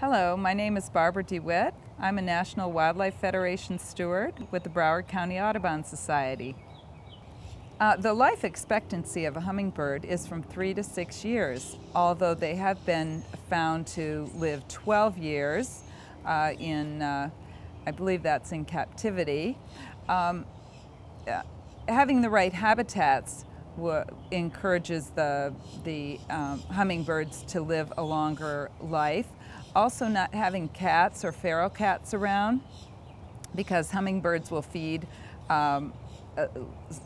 Hello, my name is Barbara DeWitt. I'm a National Wildlife Federation steward with the Broward County Audubon Society. Uh, the life expectancy of a hummingbird is from three to six years, although they have been found to live 12 years uh, in, uh, I believe that's in captivity. Um, uh, having the right habitats encourages the, the um, hummingbirds to live a longer life. Also not having cats or feral cats around because hummingbirds will feed um, uh,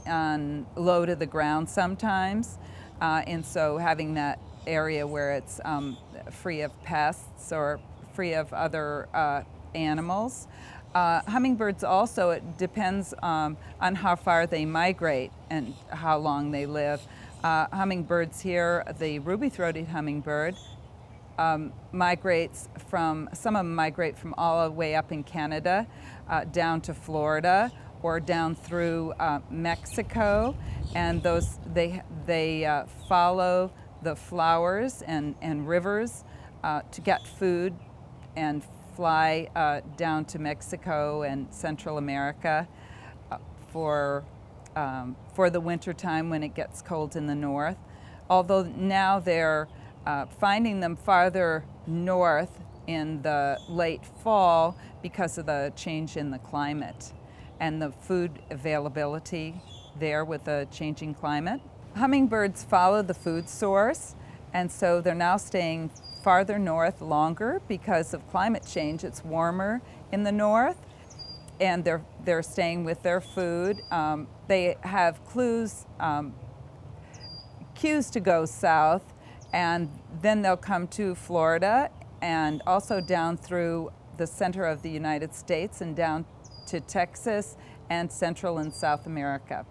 on low to the ground sometimes. Uh, and so having that area where it's um, free of pests or free of other uh, animals. Uh, hummingbirds also, it depends um, on how far they migrate and how long they live. Uh, hummingbirds here, the ruby-throated hummingbird, um, migrates from, some of them migrate from all the way up in Canada uh, down to Florida or down through uh, Mexico and those they, they uh, follow the flowers and, and rivers uh, to get food and fly uh, down to Mexico and Central America uh, for, um, for the winter time when it gets cold in the north. Although now they're uh, finding them farther north in the late fall because of the change in the climate and the food availability there with the changing climate. Hummingbirds follow the food source and so they're now staying farther north longer because of climate change. It's warmer in the north and they're, they're staying with their food. Um, they have clues, um, cues to go south and then they'll come to Florida and also down through the center of the United States and down to Texas and Central and South America.